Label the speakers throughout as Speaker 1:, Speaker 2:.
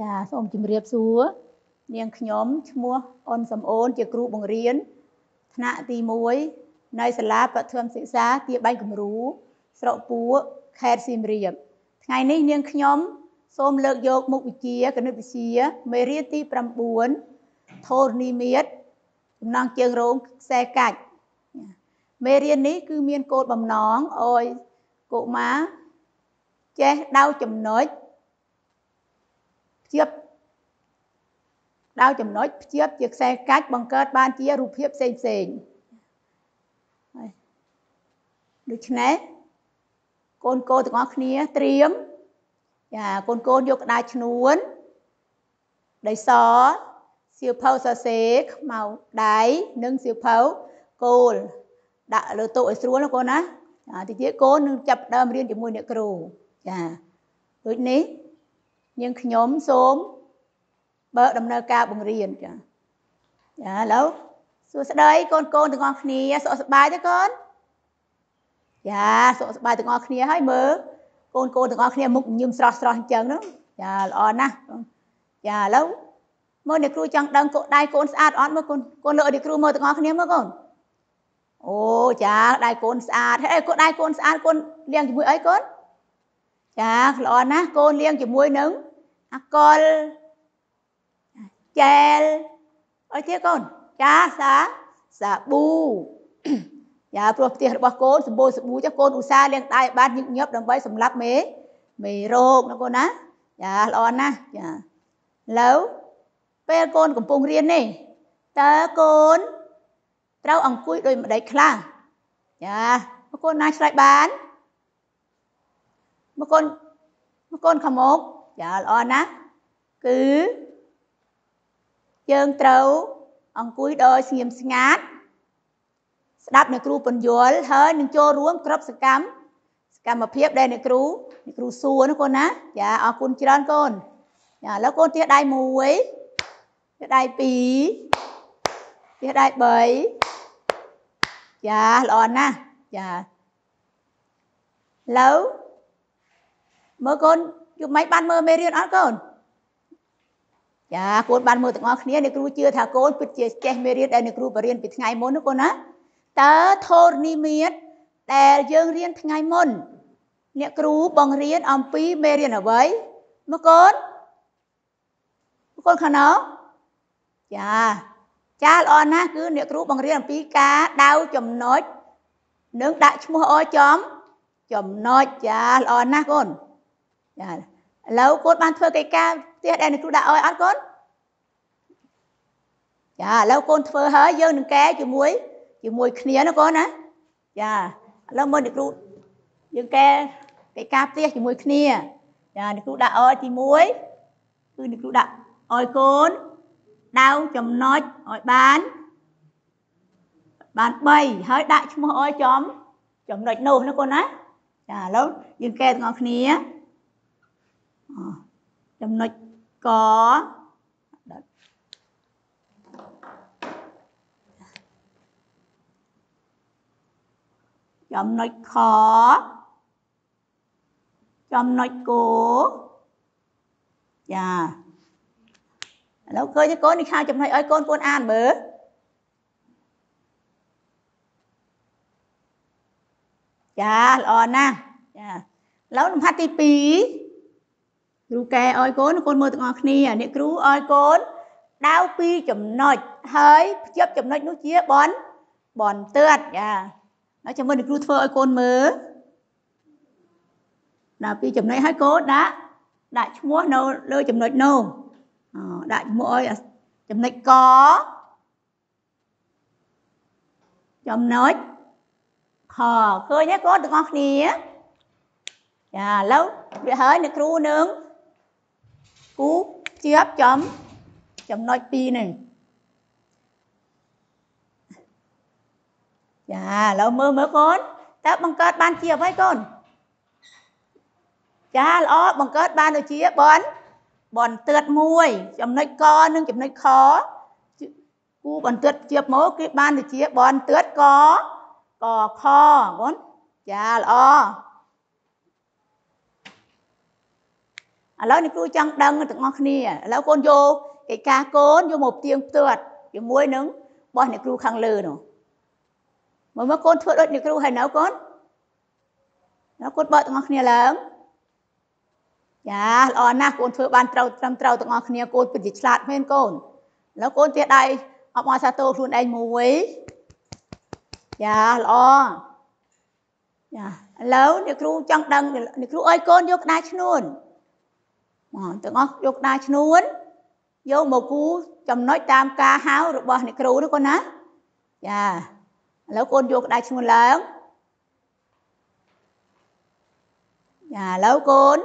Speaker 1: ចាសូមជម្រាបសួរនាងខ្ញុំឈ្មោះអនសំអូនជាគ្រូបង្រៀនថ្នាក់ទី1នៅសាលាបឋមសិក្សាទាបៃគំរូស្រុកពួរខេត្តសៀមរាបថ្ងៃនេះនាងខ្ញុំសូមលើកយកមុខវិជ្ជាគណិតវិទ្យាមេរៀនទី9ធរណីមាត្រចំណងជើងរោងខ្សែកាច់មេរៀននេះគឺមានគោលបំណងឲ្យកុមារចេះដៅចំណុច ភ្ជាប់ដោយចំណុចភ្ជាប់ជាខ្សែកាច់បង្កើតបានជារូបភាពផ្សេងផ្សេងហើយដូច្នេះកូនកូនទាំងអស់គ្នាត្រៀមចាកូនកូនយកក្តារឈ្នួនដីសសៀវភៅសរសេរខ្មៅដៃនិងសៀវភៅគោលដាក់លើតុឲ្យស្រួលណាកូនណាតិចទៀតកូននឹងចាប់ដើមរៀនជាមួយអ្នកគ្រូចាដូចនេះ នាងខ្ញុំសូមបើកដំណើរការបង្រៀនចាចាឥឡូវសួស្តីកូនកូនទាំងអស់គ្នាសុខសប្បាយទេកូនចាសុខសប្បាយទាំងអស់គ្នាហើយមើលកូនកូនទាំងអស់គ្នាមុខញញឹមស្រស់ស្រស់អញ្ចឹងណាចាល្អណាស់ចាឥឡូវមើលអ្នកគ្រូចង់ដឹងកូនដៃកូនស្អាតអត់មើលកូនកូនលើអ្នកគ្រូមើលទាំងអស់គ្នាមើលកូនអូចាដៃកូនស្អាតហេកូនដៃកូនស្អាតកូនលាងជាមួយអីកូនចាល្អណាស់កូនលាងជាមួយនឹង អាកុលចែលអីទៀតកូនចាសាសាប៊ូយ៉ាព្រោះផ្ទះរបស់កូនសម្បូរសាប៊ូចាកូនឧស្សាហ៍លាងដៃបានញឹកញាប់ដើម្បីសម្លាប់មេមេរោគណាកូនណាចាល្អណាស់ចាឥឡូវពេលកូនកំពុងរៀននេះតើកូនត្រូវអង្គុយដោយម្ដេចខ្លះចាមកកូនណាឆ្លើយបានមកកូនមកកូនខមុក ចាល្អណាស់គឺយើងត្រូវអង្គុយដោយស្ងៀមស្ងាត់ស្ដាប់អ្នកគ្រូបញ្យល់ហើយនឹងចូលរួមគ្រប់សកម្មសកម្មភាពដែលអ្នកគ្រូអ្នកគ្រូសួរណាកូនណាចាអរគុណច្រើនកូនចាឥឡូវកូនទាដៃ1ទាដៃ2ទាដៃ3ចាល្អណាស់ចាឥឡូវមើលកូន យប់មិនបានមើលមេរៀនអត់កូនចាកូនបានមើលទាំងអស់គ្នាអ្នកគ្រូជឿថាកូនពិតជាចេះមេរៀនដែលអ្នកគ្រូបរៀនពីថ្ងៃមុនណាកូនណាតើធរនីមាត្រដែលយើងរៀនថ្ងៃមុន អ្នកគ្រូបង្រៀនអំពីមេរៀនអ្វីមកកូនកូនខាងណោចាចាល្អណាស់គឺអ្នកគ្រូបង្រៀនអំពីការដៅចំណុចនិងដាក់ឈ្មោះអចំចំណុចចាល្អណាស់កូន ចាឥឡូវកូនបានធ្វើកិច្ចការផ្ទះដែលអ្នកគ្រូដាក់អោយអត់កូនចាឥឡូវកូនធ្វើហើយយើងនឹងកែជាមួយជាមួយគ្នាណាកូនណាចាឥឡូវមើលអ្នកគ្រូយើងកែកិច្ចការផ្ទះជាមួយគ្នាចាអ្នកគ្រូដាក់អោយទី1គឺអ្នកគ្រូដាក់អោយកូនដៅចំណុចឲ្យបានបាន3ហើយដាក់ឈ្មោះអោយចំចំណុចនោះណាកូនណាចាឥឡូវយើងកែទាំងអស់គ្នា ចំណុចកចំណុចខចំណុចគោចាឥឡូវឃើញកូននេះខាចំណុចឲ្យកូនកូនអានមើលចាល្អណាស់ចាឥឡូវលំហាត់ទី2 គ្រូកែឲ្យកូនកូនមើលទាំងអស់គ្នាអ្នកគ្រូឲ្យកូនដាវពីចំណុចហើយភ្ជាប់ចំណុចនោះជាបនបនទឿតចាហើយចាំមើលអ្នកគ្រូធ្វើឲ្យកូនមើលដល់ពីចំណុចឲ្យកូនដាក់ដាក់ឈ្មោះនៅលើចំណុចនោះដាក់ឈ្មោះឲ្យចំណុចកចំណុចខឃើញទេកូនទាំងអស់គ្នាចាឥឡូវវាហើយអ្នកគ្រូនឹង គូជាប់ចំចំណុច2នេះចាឥឡូវមើលមើលកូនតើបង្កើតបានជាអ្វីកូនចាល្អបង្កើតបានដូចជាបនបនទឿតមួយចំណុចកនិងចំណុចខគូបន្ទាត់ជាបមកគេបានដូចជាបនទឿតកកខបងចាល្អ ឥឡូវនេះគ្រូចង់ដឹងទាំងអស់គ្នាឥឡូវកូនយកកិច្ចការកូនយកមកទៀងផ្ទាត់ជាមួយនឹងបោះអ្នកគ្រូខាងលើនោះមើលមកកូនធ្វើដូចអ្នកគ្រូហើយនៅកូននៅកូនបើកទាំងអស់គ្នាឡើងចាល្អណាស់កូនធ្វើបានត្រូវត្រឹមត្រូវទាំងអស់គ្នាកូនពិតជាឆ្លាតមែនកូនឥឡូវកូនទៀតដៃអបអរសាទរខ្លួនឯងមួយចាល្អចាឥឡូវអ្នកគ្រូចង់ដឹងអ្នកគ្រូអើយកូនយកក្តារឈ្នួន ទាំងអស់យកក្តារឈ្នួនយកមកគូចំណុចតាមការហៅរបស់អ្នកគ្រូនោះកូនណាចាឥឡូវកូនយកក្តារឈ្នួនឡើងចាឥឡូវកូន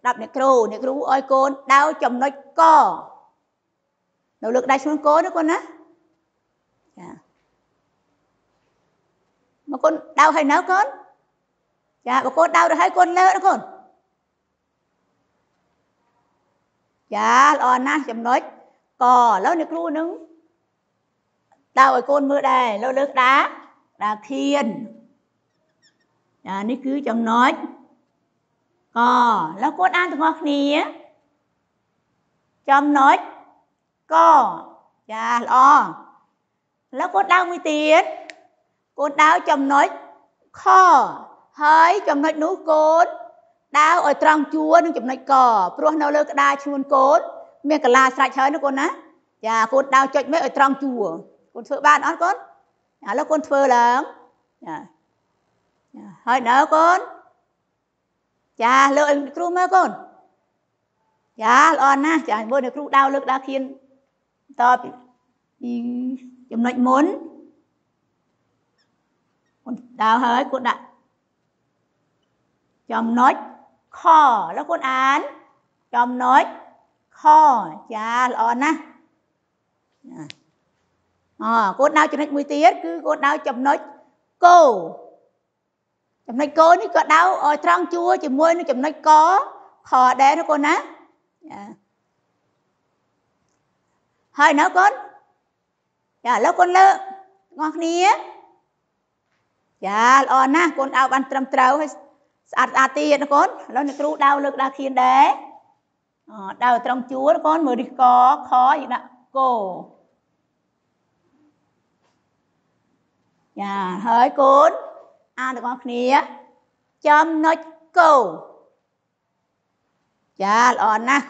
Speaker 1: ស្ដាប់អ្នកគ្រូអ្នកគ្រូឲ្យកូនដៅចំណុចកនៅលើក្តារឈ្នួនកូនណាកូនណាចាមកកូនដៅហើយនៅកូនចាបើកូនដៅទៅហើយកូនលើណាកូន ចាល្អណាស់ចំណុចកឥឡូវអ្នកគ្រូនឹងដៅឲ្យកូនមើលដែរលើលើក្តារដាខៀនចានេះគឺចំណុចកឥឡូវកូនអានទាំងអស់គ្នា ចំណុចកចាល្អឥឡូវកូនដៅមួយទៀតកូនដៅចំណុចខហើយចំណុចនោះកូន ដាវឲ្យត្រង់ជួរនឹងចំណុចកព្រោះនៅលើក្តារឈ្នួនកូនមានកលាស្រេចហើយណាកូនណាចាកូនដាវចុចមេឲ្យត្រង់ជួរកូនធ្វើបានអត់កូនឥឡូវកូនធ្វើឡើងចាហើយនៅកូនចាលើកឲ្យគ្រូមើលកូនចាល្អណាស់ចាមើលនៅគ្រូដាវលើកដាវខៀនតពីចំណុចមុនកូនដាវហើយកូនដាក់ចំណុច ខលោកគូនអានចំណុចខចាល្អណាស់អូគូនដៅចំណុចមួយទៀតគឺគូនដៅចំណុចគោចំណុចគោនេះក៏ដៅឲ្យត្រង់ជួរជាមួយនឹងចំណុចកខដែរណាកូនណាហើយណាកូនចាឥឡូវកូនលើកបងគ្នាចាល្អណាស់កូនដៅបានត្រឹមត្រូវហើយ ស្អាតស្អាតទៀតណាកូនឥឡូវអ្នកគ្រូដៅលើកដាខៀនដែរអដៅត្រង់ជួរកូនមើលរិះកខយដាក់គោចាហើយកូនអានទាំងអស់គ្នា ចំណុចគោចាល្អណាស់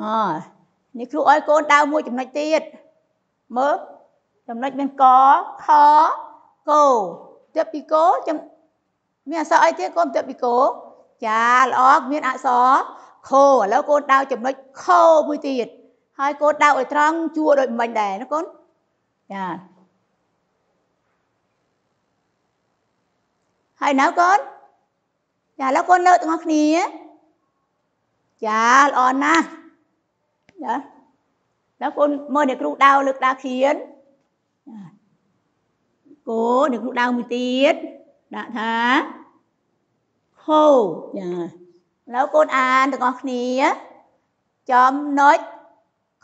Speaker 1: អនេះគ្រូឲ្យកូនដៅមួយចំណុចទៀតមើលចំណុចមានកខគោទៀតពីគោ មានអក្សរអីទៀតកូនទៅពីគោចាល្អមានអក្សរខឥឡូវកូនដៅចំណុចខមួយទៀតហើយកូនដៅឲ្យត្រង់ជួរដូចមិញដែរណាកូនចាហើយនៅកូនចាឥឡូវកូនលើកទាំងអស់គ្នាចាល្អណាស់ចាដល់កូនមើលអ្នកគ្រូដៅលើកដៅខៀនចាគោអ្នកគ្រូដៅមួយទៀតដាក់ថា ហូចាឥឡូវកូនអានទាំងអស់គ្នាចំណុច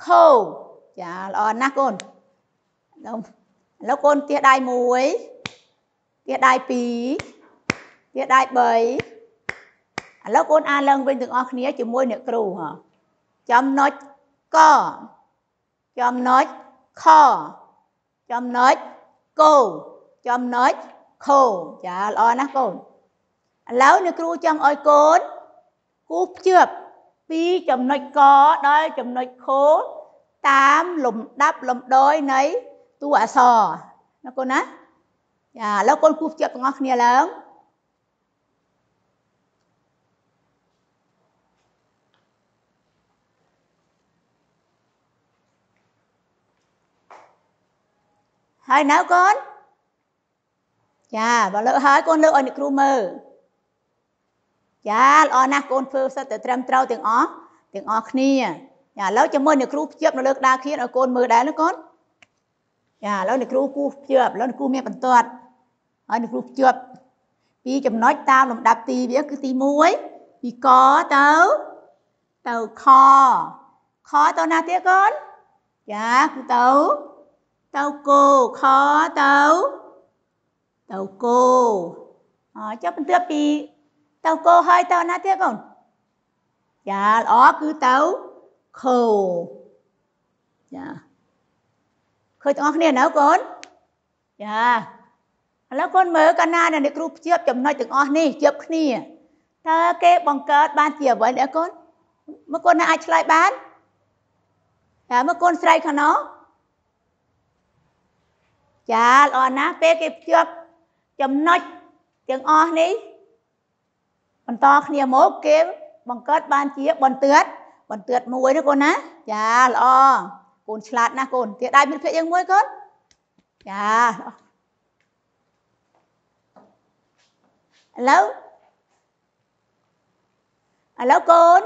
Speaker 1: ខូចាល្អណាស់កូនឥឡូវឥឡូវកូនទាដៃ1ទាដៃ2ទាដៃ3ឥឡូវកូនអានឡើងវិញទាំងអស់គ្នាជាមួយអ្នកគ្រូហ៎ចំណុចកចំណុចខចំណុចគោចំណុចខោចាល្អណាស់កូន ឥឡូវអ្នកគ្រូចង់ឲ្យកូនគូភ្ជាប់ពីចំណុចកដល់ចំណុចខោតាមលំដាប់លំដោយនៃតួអក្សរណាកូនណាចាឥឡូវកូនគូភ្ជាប់ទាំងអស់គ្នាឡើងហើយនៅកូនចាបើលើកហើយកូនលើកឲ្យអ្នកគ្រូមើល ចាល្អណាស់កូនធ្វើសិតតែត្រឹមត្រូវទាំងអស់ទាំងអស់គ្នាចាឥឡូវចាំមើលអ្នកគ្រូភ្ជាប់នៅលើក្តារខៀនឲ្យកូនមើលដែរណាកូនចាឥឡូវអ្នកគ្រូគូភ្ជាប់ឥឡូវអ្នកគ្រូមានបន្ទាត់ហើយអ្នកគ្រូភ្ជាប់ពីចំណុចតាមលំដាប់ទីវាគឺទី1ពីកទៅទៅខខទៅណាទៀតកូនចាគឺទៅទៅគោខទៅទៅគោអចុះបន្ទាប់ពី ទៅគោហើយទៅណាទៀតកូនចាល្អគឺទៅខោចាឃើញទាំងអស់គ្នានៅកូនចាឥឡូវកូនមើលកាលណាអ្នកគ្រូភ្ជាប់ចំណុចទាំងអស់នេះជាប់គ្នាតើគេបង្កើតបានជាអ្វីអ្នកកូនមកកូនណាអាចឆ្លើយបានតែមកកូនស្រ័យខាងនោះចាល្អណាស់ពេលគេភ្ជាប់ចំណុចទាំងអស់នេះ បន្តគ្នាមកគេបង្កើតបានជាបន្ទាត់បន្ទាត់មួយណាកូនណាចាល្អកូនឆ្លាតណាស់កូនទៀតដៃមិត្តភក្តិយើងមួយកូនចាឥឡូវឥឡូវកូន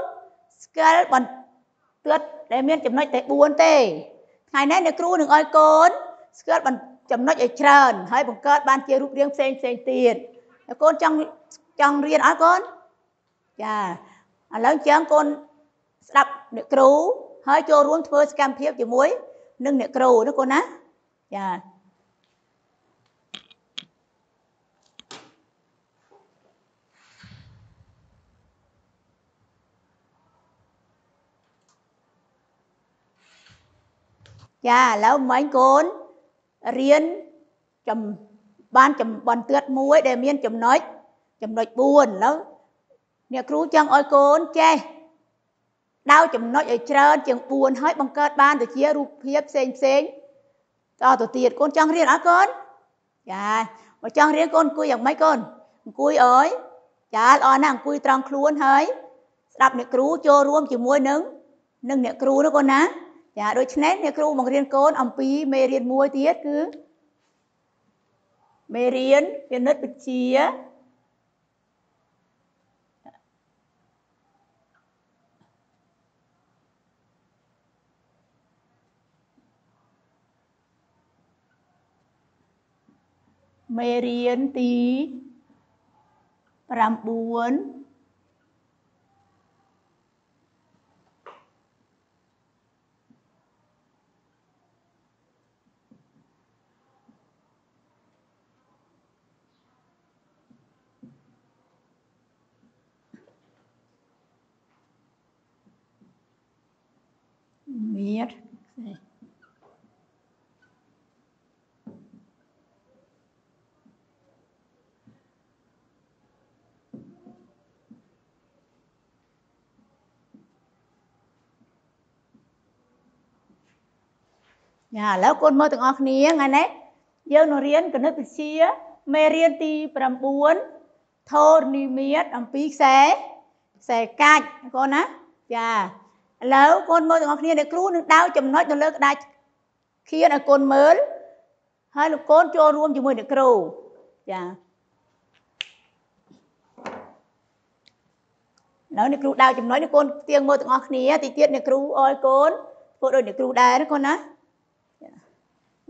Speaker 1: ស្គាល់បន្ទាត់ដែលមានចំណុចតែ4ទេថ្ងៃនេះអ្នកគ្រូនឹងឲ្យកូនស្គាល់ចំណុចឲ្យច្រើន ហើយបង្កើតបានជារូបរាងផ្សេងផ្សេងទៀតកូនចង់ ចង់រៀនអត់កូនចាឥឡូវអញ្ចឹងកូនស្ដាប់អ្នកគ្រូហើយចូលរួមធ្វើសកម្មភាពជាមួយនឹងអ្នកគ្រូណាកូនណាចាចាឥឡូវមិញកូនរៀនចំបានចំបន្ទាត់មួយដែលមានចំណុច ចំណុច4ឥឡូវអ្នកគ្រូចង់ឲ្យកូនចេះដៅចំណុចឲ្យច្រើនជាង4ហើយបង្កើតបានទៅជារូបភាពផ្សេងផ្សេងតទៅទៀតកូនចង់រៀនអត់កូនចាបើចង់រៀនកូនអង្គុយយ៉ាងម៉េចកូនអង្គុយអើយចាល្អណាស់អង្គុយត្រង់ខ្លួនហើយស្ដាប់អ្នកគ្រូចូលរួមជាមួយនឹងនឹងអ្នកគ្រូណាកូនណាចាដូច្នេះអ្នកគ្រូបង្រៀនកូនអំពីមេរៀនមួយទៀតគឺមេរៀនគណិតវិទ្យា មេរៀនទី9មាន ចាឥឡូវកូនមើលទាំងអស់គ្នាថ្ងៃនេះយើងនឹងរៀនគណិតវិទ្យាមេរៀនទី9ធរនិមិត្តអំពីខ្សែខ្សែកាច់កូនណាចាឥឡូវកូនមើលទាំងអស់គ្នាអ្នកគ្រូនឹងដៅចំណុចនៅលើក្តារខៀនឲ្យកូនមើលហើយលោកកូនចូលរួមជាមួយអ្នកគ្រូចានៅអ្នកគ្រូដៅចំណុចនេះកូនទៀងមើលទាំងអស់គ្នាទីទៀតអ្នកគ្រូអោយកូនធ្វើដូចអ្នកគ្រូដែរណាកូនណា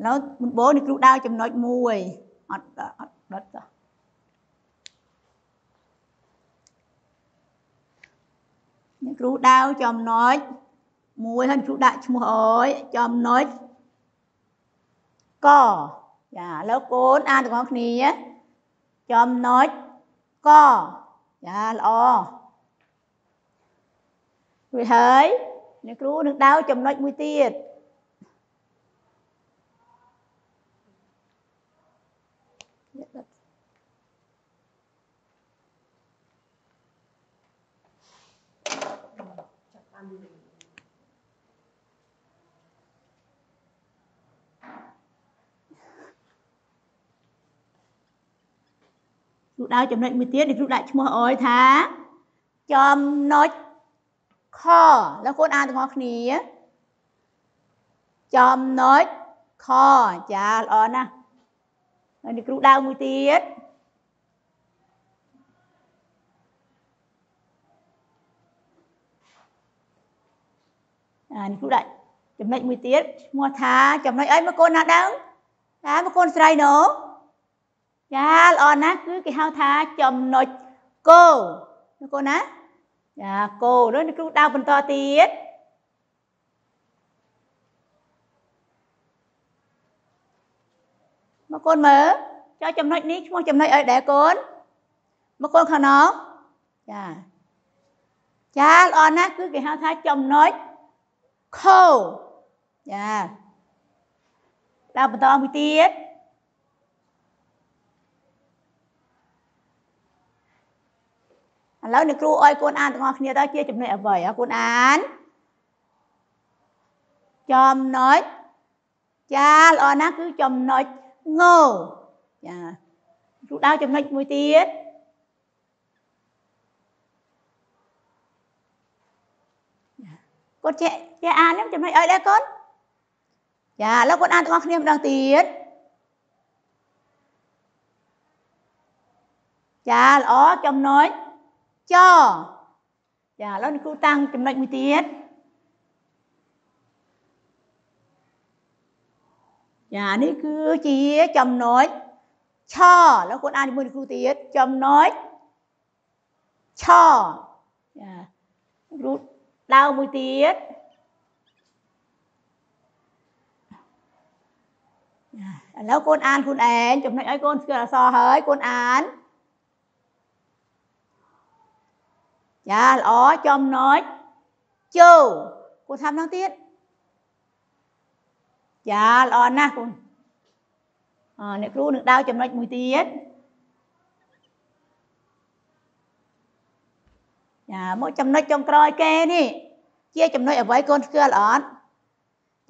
Speaker 1: នៅមុនបោអ្នកគ្រូដៅចំណុចមួយអត់អត់ដុតតោះអ្នកគ្រូដៅចំណុចមួយហើយគ្រូដាក់ឈ្មោះអើយចំណុចកចាឥឡូវកូនអានទាំងអស់គ្នាចំណុចកចាល្អរួចហើយអ្នកគ្រូនឹងដៅចំណុចមួយទៀតគ្រូូដៅចំណុចមួយទៀតដែលគ្រូដាក់ឈ្មោះអយថាចំណុចខលោកគូនអានទាំងអស់គ្នា ចំណុចខចាល្អណាស់ហើយនេះគ្រូដាក់មួយទៀត អានេះគ្រូដាច់ចំណុចមួយទៀតឈ្មោះថាចំណុចអីមកកូនណាដឹងតាមកកូនស្រីណូចាល្អណាស់គឺគេហៅថាចំណុចគោមកកូនណាចាគោនោះគ្រូដើរបន្តទៀតមកកូនមើលចុះចំណុចនេះឈ្មោះចំណុចអីដែរកូនមកកូនខាងណោចាចាល្អណាស់គឺគេហៅថាចំណុច coal ចាដល់បន្តមួយទៀត ឥឡូវអ្នកគ្រូអើយកូនអានទាំងអស់គ្នាទៅជាចំណុចអ្វីកូនអានចំណុចចាល្អណាស់គឺចំណុចងចាគ្រូដៅចំណុចមួយទៀត គាត់ចេះចេះអានហ្នឹងចំណុចអីដែរកូនចាឥឡូវគាត់អានទាំងអស់គ្នាម្ដងទៀតចាល្អចំណុចចចាឥឡូវនេះគ្រូតាំងចំណុចមួយទៀតចានេះគឺជាចំណុចឆឥឡូវគាត់អានជាមួយនឹងគ្រូទៀតចំណុចឆចាគ្រូ ដើមមួយទៀតឥឡូវកូនអានខ្លួនឯងចំណុចឲ្យកូនស្គាល់អក្សរហើយកូនអានចាល្អចំណុចជូកូនធ្វើម្ដងទៀតចាល្អណាស់កូនអអ្នកគ្រូនឹងដើរចំណុចមួយទៀត ចាមកចំណុចចុងក្រោយគេនេះជាចំណុចអ្វីកូនស្គាល់អត់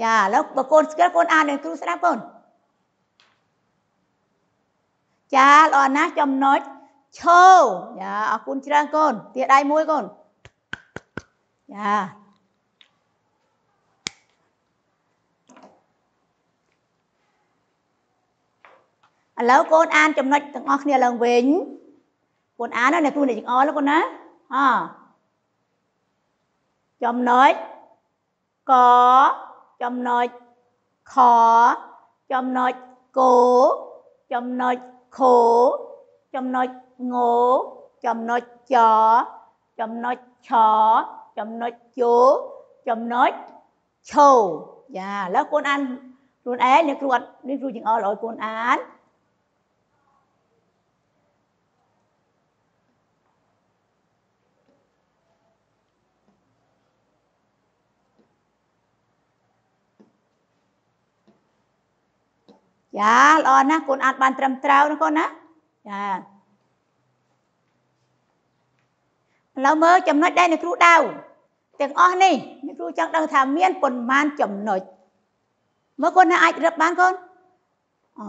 Speaker 1: ចាឥឡូវបើកូនស្គាល់កូនអាននឹងគ្រូស្ដាប់កូនចាល្អណាស់ចំណុចឈោចាអរគុណច្រើនកូនទាដៃមួយកូនចាឥឡូវកូនអានចំណុចទាំងអស់គ្នាឡើងវិញកូនអានណាអ្នកគ្រូអ្នកចង្អល់កូនណា អចំណុចកចំណុចខចំណុចគោចំណុចខូចំណុចងោចំណុចចចំណុចឆចំណុចជោចំណុចឈោយ៉ាឥឡូវកូនអានខ្លួនឯងអ្នកគ្រូអត់នេះគ្រូចង្អល់ឲ្យកូនអាន ចាល្អណាស់កូនអានបានត្រឹមត្រូវណាកូនណាចាឥឡូវមើលចំណុចដែលអ្នកគ្រូដៅទាំងអស់នេះអ្នកគ្រូចង់ដឹងថាមានប៉ុន្មានចំណុចមើលកូនណាអាចរឹបបានកូនអូ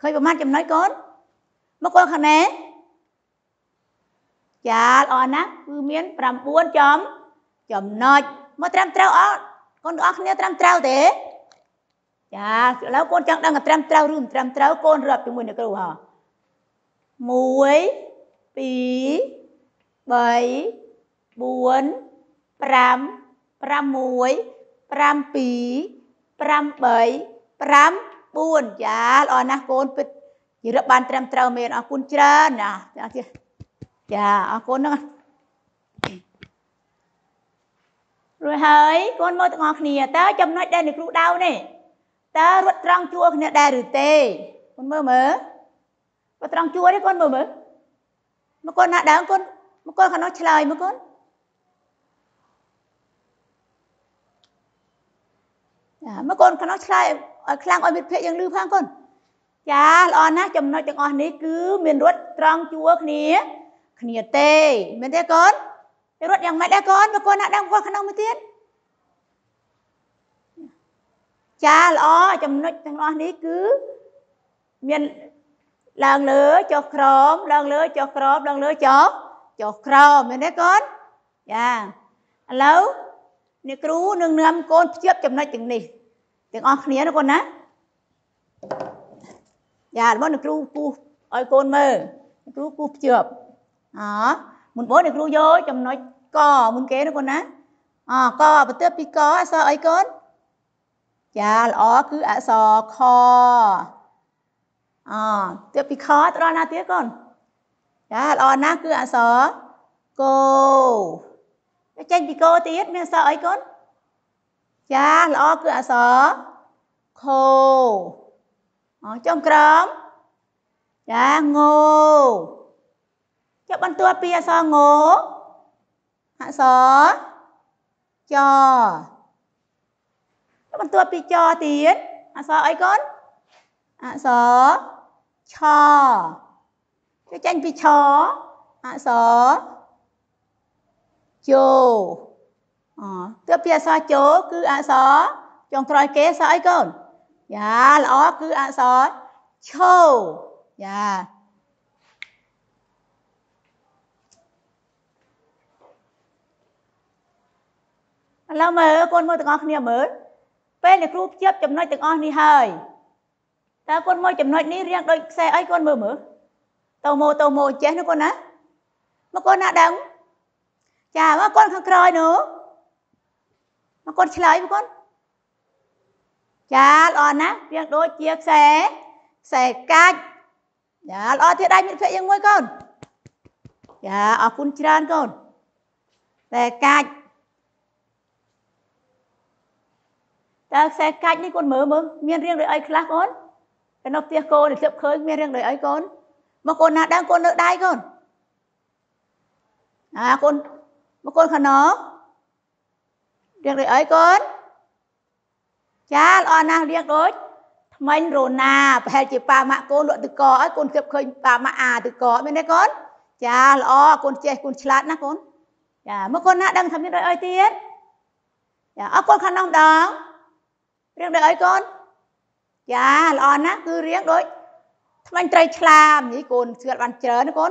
Speaker 1: ឃើញប៉ុន្មានចំណុចកូនមើលកូនខាងណែចាល្អណាស់គឺមាន9ចំចំណុចមកត្រឹមត្រូវអត់កូនទាំងអស់គ្នាត្រឹមត្រូវទេ ចាឥឡូវកូនចង់ដឹងត្រឹមត្រូវឬមិនត្រឹមត្រូវកូនរាប់ជាមួយអ្នកគ្រូហ៎1 2 3 4 5 6 7 8 9ចាល្អណាស់កូនពិតជារឹបបានត្រឹមត្រូវមែនអរគុណច្រើនណាចាអរគុណណារួចហើយកូនមើលទាំងអស់គ្នាតើចំណុចដែលអ្នកគ្រូដៅនេះ តើរត់ត្រង់ជួរគ្នាដែរឬទេកូនមើលមើលបើត្រង់ជួរទេកូនមើលមើលមកកូនណាដើមកូនមកកូនខាងនោះឆ្លើយមកកូនចាមកកូនខាងនោះឆ្លើយឲ្យខ្លាំងឲ្យមិត្តភ័ក្ដិយើងលឺផងកូនចាល្អណាស់ចំណុចទាំងអស់នេះគឺមានរត់ត្រង់ជួរគ្នាគ្នាទេមែនទេកូនរត់យ៉ាងម៉េចដែរកូនបើកូនណាដឹងគាត់ក្នុងមួយទៀត ចាល្អចំណុចទាំងអស់នេះគឺមានឡើងលើចុះក្រោមឡើងលើចុះក្រោមឡើងលើចុះចុះក្រោមមែនទេកូនចាឥឡូវអ្នកគ្រូនឹងនាំកូនភ្ជាប់ចំណុចទាំងនេះទាំងអស់គ្នាណាកូនណាយ៉ារបស់អ្នកគ្រូគូសឲ្យកូនមើលអ្នកគ្រូគូសភ្ជាប់អមុនបងអ្នកគ្រូយកចំណុចកមុនគេណាកូនណាអកបន្ទាប់ពីកអក្សរអីកូន ចាល្អគឺអក្សរខអទៀតពីខទៅដល់ណាទៀតកូនចាល្អណាស់គឺអក្សរកោចេញពីកោទៀតមានអក្សរអីកូនចាល្អគឺអក្សរខោអចុងក្រោមចាងោចុះបន្ទាប់ពីអក្សรงោអក្សរច បន្ទាប់ពីចទៀតអក្សរអីកូនអក្សរឆគេចេញពីឆអក្សរជោអទើបពីអក្សរជោគឺអក្សរចុងក្រោយគេអក្សរអីកូនយ៉ាល្អគឺអក្សរឈោយ៉ាឥឡូវមើលកូនមើលទាំងអស់គ្នាមើល ពេលអ្នកគ្រូភ្ជាប់ចំណុចទាំងអស់នេះហើយតើកូនមើលចំណុចនេះរៀងដូចខ្សែអីកូនមើលមើលតោម៉ូតោម៉ូចេះណាកូនណាមកកូនណាដឹងចាមកកូនខាងក្រោយនោះមកកូនឆ្លើយមកកូនចាល្អណាស់រៀងដូចជាខ្សែខ្សែកាច់ចាល្អទៀតដៃមិត្តភក្តិយើងមួយកូនចាអរគុណច្រើនកូនតែកាច់ តើខ្សែកាច់នេះកូនមើលមើលមានរៀងដូចអីខ្លះកូនទៅនៅផ្ទះកូនទៅជិបឃើញមានរៀងដូចអីកូនមកកូនណាដឹងកូននៅដៃកូនអាកូនមកកូនខាងណោរៀងដូចអីកូនចាល្អណាស់រៀងដូចថ្មិញរ៉ូណាប្រហែលជាប៉ាម៉ាក់កូនលក់ទឹកកឲ្យកូនគិតឃើញប៉ាម៉ាក់អាទឹកកមែនទេកូនចាល្អកូនចេះកូនឆ្លាតណាកូនចាមកកូនណាដឹងថាមានដូចអីទៀតចាអរគុណខាងនោះម្ដង រៀងដូចអីកូនចាល្អណាស់គឺរៀងដូចថ្មិញត្រីឆ្លាមនេះកូនស្គាល់បានច្រើនណាកូន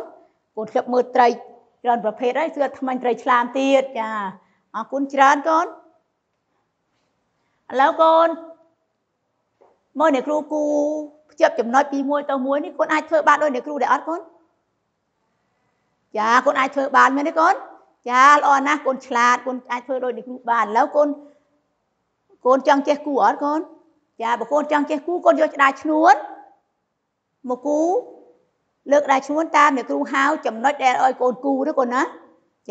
Speaker 1: កូនធ្លាប់មើលត្រីច្រើនប្រភេទហើយស្គាល់ថ្មិញត្រីឆ្លាមទៀតចាអរគុណច្រើនកូនឥឡូវកូនមើលអ្នកគ្រូគូភ្ជាប់ចំណុចពីមួយទៅមួយនេះកូនអាចធ្វើបានដូចអ្នកគ្រូដែរអត់កូនចាកូនអាចធ្វើបានមែនទេកូនចាល្អណាស់កូនឆ្លាតកូនអាចធ្វើដូចអ្នកគ្រូបានឥឡូវកូន កូនចង់ចេះគូអត់កូនចាបើកូនចង់ចេះគូកូនយកក្តារឈ្នួនមកគូលើកក្តារឈ្នួនតាមអ្នកគ្រូហៅចំណុចដែលឲ្យកូនគូទៅកូនណា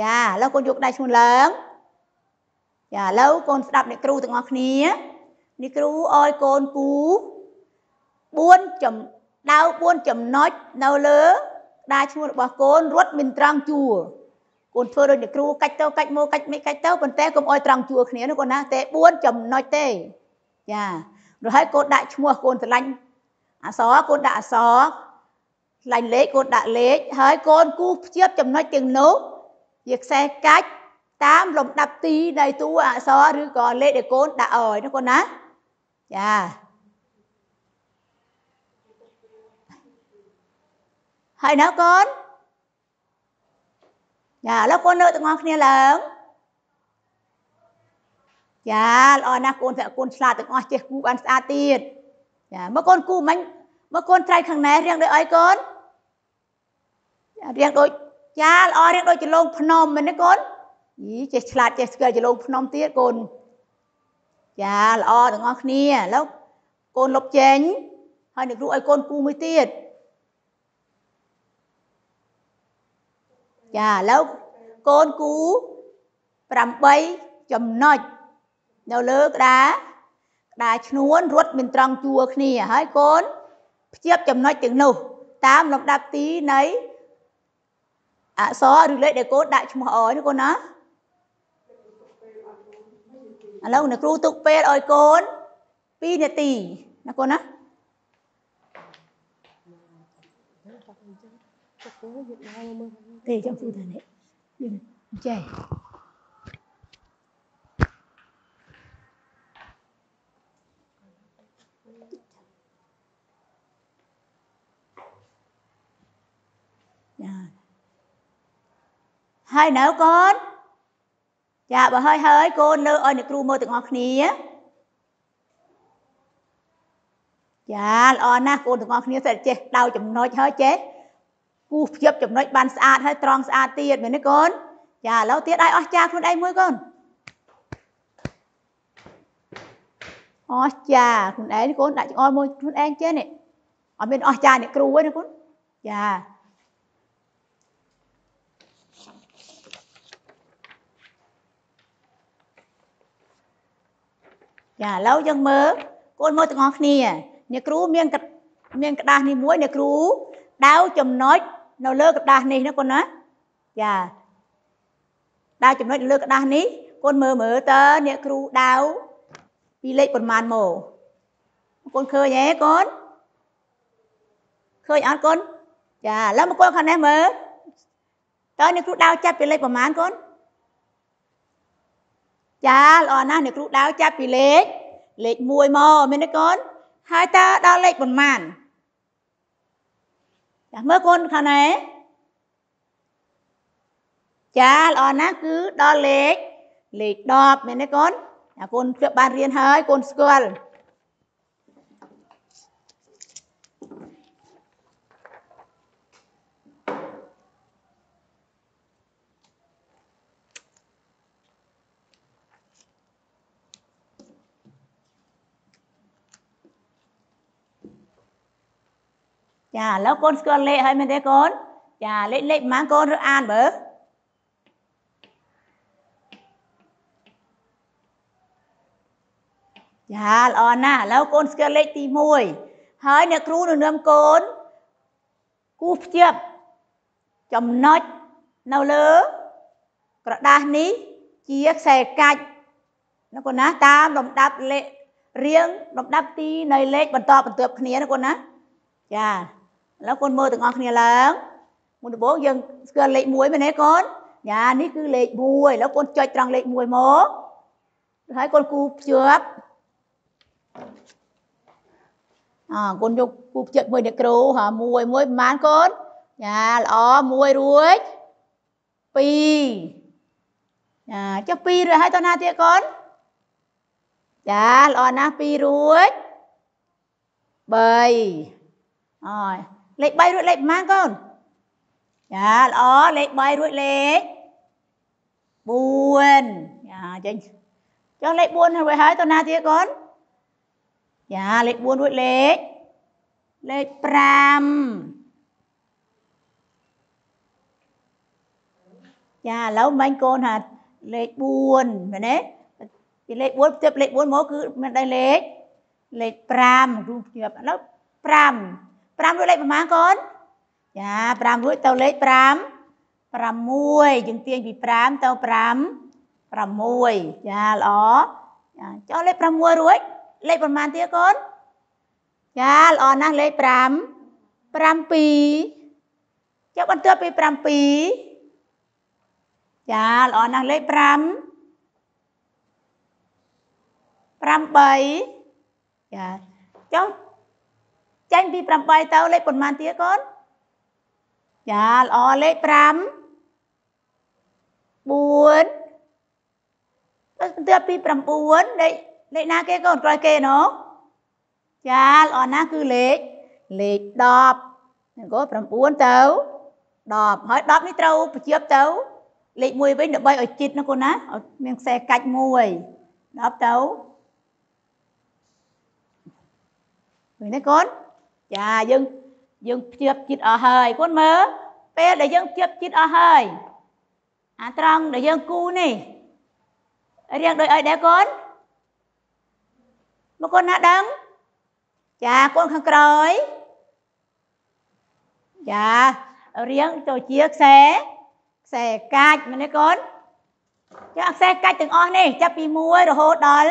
Speaker 1: ចាឥឡូវកូនយកក្តារឈ្នួនឡើងចាឥឡូវកូនស្ដាប់អ្នកគ្រូទាំងអស់គ្នានេះគ្រូឲ្យកូនគូ4ចំដៅ4ចំណុចនៅលើដាឈ្មោះរបស់កូនរត់មិនត្រង់ជួរ កូនធ្វើដូចអ្នកគ្រូកាច់ទៅកាច់មកកាច់មិនកាច់ទៅប៉ុន្តែកុំឲ្យត្រង់ជួរគ្នានោះកូនណាតែ4ចំណុចទេចា rồi ហើយកូនដាក់ឈ្មោះកូនស្រឡាញ់អសរកូនដាក់អសរស្រឡាញ់លេខកូនដាក់លេខហើយកូនគូភ្ជាប់ចំណុចទាំងនោះជាខ្សែកាច់តាមលំដាប់ទីនៃតួអក្សរឬក៏លេខដែលកូនដាក់អើយណាកូនណាចាហើយនៅកូន ចាឥឡូវកូននៅទាំងអស់គ្នាឡើងចាល្អណាស់កូនតែកូនឆ្លាតទាំងអស់ចេះគូបានស្អាតទៀតចាមកកូនគូមិញមកកូនត្រៃខាងណែរៀងដូចអីកូនរៀងដូចចាល្អរៀងដូចចលងភ្នំមែនទេកូនយីចេះឆ្លាតចេះស្គាល់ចលងភ្នំទៀតកូនចាល្អទាំងអស់គ្នាឥឡូវកូនលុបចេញហើយអ្នកគ្រូឲ្យកូនគូមួយទៀត ចាឥឡូវកូនគូ8ចំណុចនៅលើក្តារក្តារឈ្នួនរត់មិនត្រង់ជួរគ្នាហើយកូនភ្ជាប់ចំណុចទាំងនោះតាមលំដាប់ទីនៃអក្សរឬលេខដែលកូនដាក់ឈ្មោះអយណាកូនណាឥឡូវអ្នកគ្រូទុកពេលឲ្យកូន2នាទីណាកូនណា ទេចាំសួរថានេះយើងចេះហើយនៅកូនចាបើហើយហើយកូននៅឲ្យអ្នកគ្រូមើលទាំងអស់គ្នាចាល្អណាស់កូនទាំងអស់គ្នាសិតចេះដៅចំណុចហើយចេះ គូសភ្ជាប់ចំណុចបានស្អាតហើយត្រង់ស្អាតទៀតមែនទេកូនចាឥឡូវទៀតឲ្យអស់ចាខ្លួនឯងមួយកូនអស់ចាខ្លួនឯងកូនដាក់ចង្អុលមួយខ្លួនឯងចេះនេះអត់មានអស់ចាអ្នកគ្រូទេណាកូនចាចាឥឡូវយើងមើលកូនមើលទាំងអស់គ្នាអ្នកគ្រូមានមាន ក្តាស់នេះមួយអ្នកគ្រូដៅចំណុច នៅលើกระดาษនេះណាកូនណាចា ដៅចំណុចលើក្តាស់នេះកូនមើលមើលតើអ្នកគ្រូដៅពីលេខប៉ុន្មានមកកូនឃើញទេកូនឃើញអត់កូនចាឥឡូវមកកូនខាងនេះមើលតើអ្នកគ្រូដៅចាប់ពីលេខប៉ុន្មានកូនចាល្អណាស់អ្នកគ្រូដៅចាប់ពីលេខលេខ1មកមែនទេកូនហើយតើដល់លេខប៉ុន្មាន ចាមើលកូនខាងនេះចាល្អណាស់គឺដល់លេខលេខ10មែនទេកូនចាកូនជឿបានរៀនហើយកូនស្គាល់ ចាឥឡូវកូនស្គាល់លេខហើយមែនទេកូនចាលេខលេខប៉ុន្មានកូនឬអានបើចាល្អណាស់ឥឡូវកូនស្គាល់លេខទី1ហើយអ្នកគ្រូនឹងនាំកូនគូសភ្ជាប់ចំណុចនៅលើក្រដាសនេះជាខ្សែកាច់ណាកូនណាតាមលំដាប់លេខរៀងលំដាប់ទីនៃលេខបន្តបន្ទាប់គ្នាណាកូនណាចា ឥឡូវកូនមើលទាំងអស់គ្នាឡើងមុនដំបូងយើងស្គាល់លេខ1មែនទេកូនយ៉ានេះគឺលេខ1ឥឡូវកូនចុចត្រង់លេខ1មកហើយកូនគូភ្ជាប់អើកូនយកគូភ្ជាប់មួយអ្នកគ្រូហាមួយមួយប្រហែលកូនចាល្អមួយរួច2ចាចុះ2រួចហើយតើណាទៀតកូនចាល្អណាស់2រួច3អើយ លេខ3រួចលេខប្រហែលកូនចាល្អលេខ3រួចលេខ4ចាចេញចុះលេខ4រួចហើយតើណាទៀតកូនចាលេខ4រួចលេខលេខ5ចាឥឡូវមិញកូនថាលេខ4មែនទេពីលេខ4ផ្ទើបលេខ4មកគឺមានដៃលេខលេខ5រូបជាប់ឥឡូវ5 5រួចលេខប្រហែលកូនចា5រួចទៅលេខ5 6យើងទាញពី5ទៅ5 6ចាល្អចាចុះលេខ6រួចលេខប្រហែលទៀតកូនចាល្អណាស់លេខ5 7ចុះបន្ទាប់ពី7ចាល្អណាស់លេខ5 8ចាចុះ ចេញពី8ទៅលេខប៉ុន្មានទៀតកូនចាល្អលេខ5 4បន្ទាប់ពី9លេខលេខណាគេកូនក្រោយគេណូចាល្អណាស់គឺលេខលេខ10ហ្នឹងក៏9ទៅ10ហើយ10នេះត្រូវបញ្ជាប់ទៅលេខ1វិញដើម្បីឲ្យជិតណាកូនណាឲ្យមានខ្សែកាច់មួយ10ទៅឃើញទេកូន ចាយើងយើងភ្ជាប់ចិត្តអស់ហើយកូនមើលពេលដែលយើងភ្ជាប់ចិត្តអស់ហើយអាត្រង់ដែលយើងគូនេះរៀងដូចអីដែរកូនមកកូនណាដឹងចាកូនខាងក្រោយចារៀងទៅជាខ្សែខ្សែកាច់មែនទេកូនចាខ្សែកាច់ទាំងអស់នេះចាប់ពី1រហូតដល់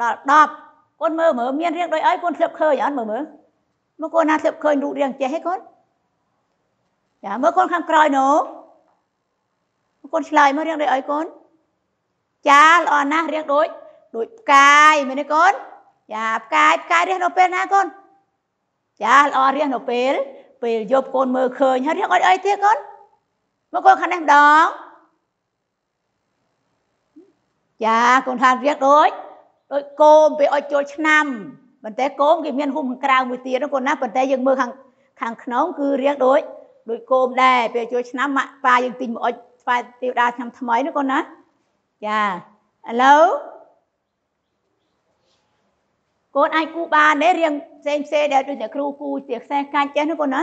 Speaker 1: ដល់10កូនមើលមើលមានរៀងដូចអីកូនធ្លាប់ឃើញអត់មើលមើល មកកូនណាធ្លាប់ឃើញរូបរាងចេះហ៎កូនចាមើលកូនខាងក្រោយនោះកូនឆ្លើយមករៀងដូចអីកូនចាល្អណាស់រៀងដូចដូចផ្កាយមែនទេកូនចាផ្កាយផ្កាយរះនៅពេលណាកូនចាល្អរះនៅពេលពេលយប់កូនមើលឃើញហើយរះអត់អីទៀតកូនមកកូនខាងនេះម្ដងចាកូនថារះដូចដូចគោមពេលអុចចូលឆ្នាំ ប៉ុន្តែគោមគេមានហ៊ុំខាងក្រៅមួយទៀតកូនណាប៉ុន្តែយើងមើលខាងខាងក្នុងគឺរៀងដូចដូចគោមដែរពេលចូលឆ្នាំម៉ាក់ប៉ាយើងទិញមកអុចស្វាយទេវតាឆ្នាំថ្មីណាកូនណាចាឥឡូវកូនអាចគូបានទេរៀងផ្សេងផ្សេងដែលដូចតែគ្រូគូជាខ្សែកាច់ចេះណាកូនណា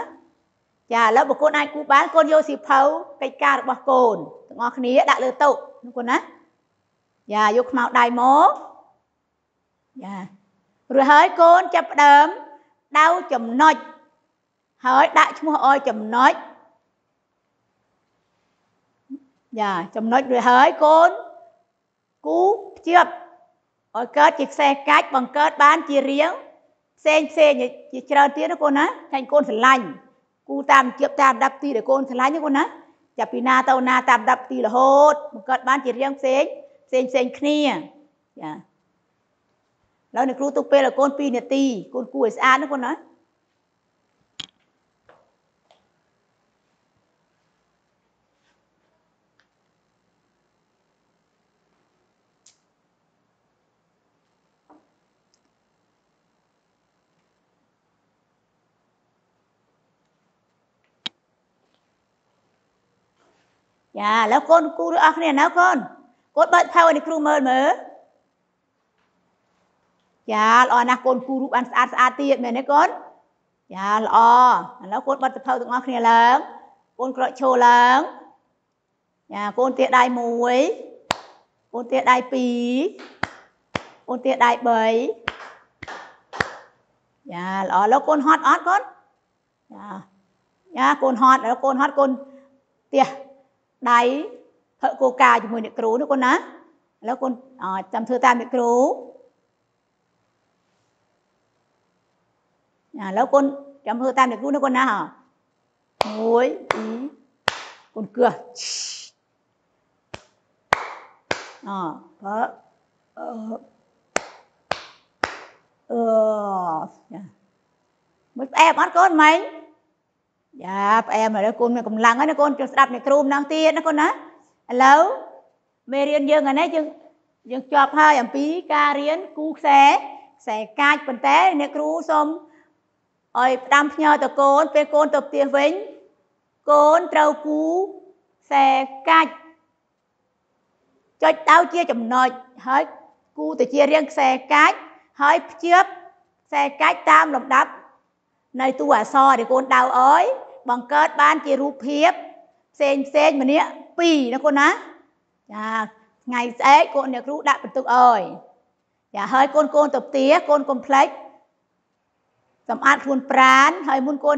Speaker 1: ចាឥឡូវបើកូនអាចគូបានកូនយកស៊ីផៅកិច្ចការរបស់កូនទាំងអស់គ្នាដាក់លើតុណាកូនណាចាយកខ្មៅដៃមកចា រួចហើយកូនចាប់ផ្ដើមដៅចំណុចហើយដាក់ឈ្មោះអោយចំណុចយ៉ាចំណុចរួចហើយកូនគូភ្ជាប់ឲ្យកើតជាខ្សែកាច់បង្កើតបានជារៀងផ្សេងផ្សេងជាច្រើនទៀតណាកូនណាចាញ់កូនស្រឡាញ់គូតាមជាប់តាមដាប់ទីដែលកូនស្រឡាញ់ណាកូនណាចាប់ពីណាទៅណាតាមដាប់ទីរហូតបង្កើតបានជារៀងផ្សេងផ្សេងផ្សេងគ្នាចា ឡើយអ្នកគ្រូទុកពេលឲ្យកូន2នាទីកូនគួរឲ្យស្អាតណាកូនណាចាឥឡូវកូនគូទាំងអស់គ្នានៅកូនកូនបើកផៅឲ្យគ្រូមើលមើល ចាល្អណាស់កូនគូរូបបានស្អាតស្អាតទៀតមែនទេកូនចាល្អឥឡូវកូនបិទសភៅទាំងអស់គ្នាឡើងកូនក្រកឈរឡើងចាកូនទាដៃ1កូនទាដៃ2កូនទាដៃ3ចាល្អឥឡូវកូនហត់អត់កូនចាចាកូនហត់ឥឡូវកូនហត់កូនទៀះដៃផឹកគោកាជាមួយអ្នកគ្រូនោះកូនណាឥឡូវកូនចាំធ្វើតាមអ្នកគ្រូ ឥឡូវកូនចាំធ្វើតាមអ្នកគ្រូនោះកូនណាហ៎1 2កូនគោះអបើអឺអឺចាមួយផ្អែមអត់កូនម៉េចយ៉ាផ្អែមឥឡូវកូនមានកម្លាំងហើយណាកូនចុះស្ដាប់អ្នកគ្រូម្ដងទៀតណាកូនណាឥឡូវមេរៀនយើងអានេះយើងយើងជាប់ហើយអំពីការរៀនគូខ្សែខ្សែកាចប៉ុន្តែអ្នកគ្រូសូម ឲ្យផ្ដាំផ្ញើទៅកូនពេលកូនទៅផ្ទះវិញកូនត្រូវគូខ្សែកាច់ចុចដៅជាចំណុចហើយគូទៅជារៀងខ្សែកាច់ហើយភ្ជាប់ខ្សែកាច់តាមលំដាប់នៅតួអក្សរដែលកូនដៅអើយបង្កើតបានជារូបភាពផ្សេងផ្សេងម្នាក់2ណាកូនណាចាថ្ងៃស្អែកកូនអ្នកគ្រូដាក់បន្ទុកអើយចាហើយកូនកូនទៅផ្ទះកូនកុំភ្លេច សម្អាតខ្លួនប្រានហើយមុនកូន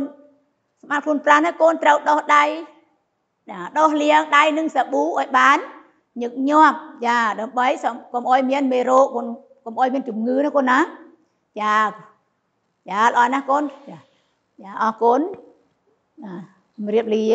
Speaker 1: សម្អាតខ្លួនប្រានហើយកូនត្រូវដោះដៃចាដោះលាងដៃនឹងសាប៊ូឲ្យបានញឹកញាប់ចាដើម្បីកុំឲ្យមានមេរោគកូនកុំឲ្យមានជំងឺណាកូនណាចាចាល្អណាស់កូនចាចាអរគុណជំរាបលា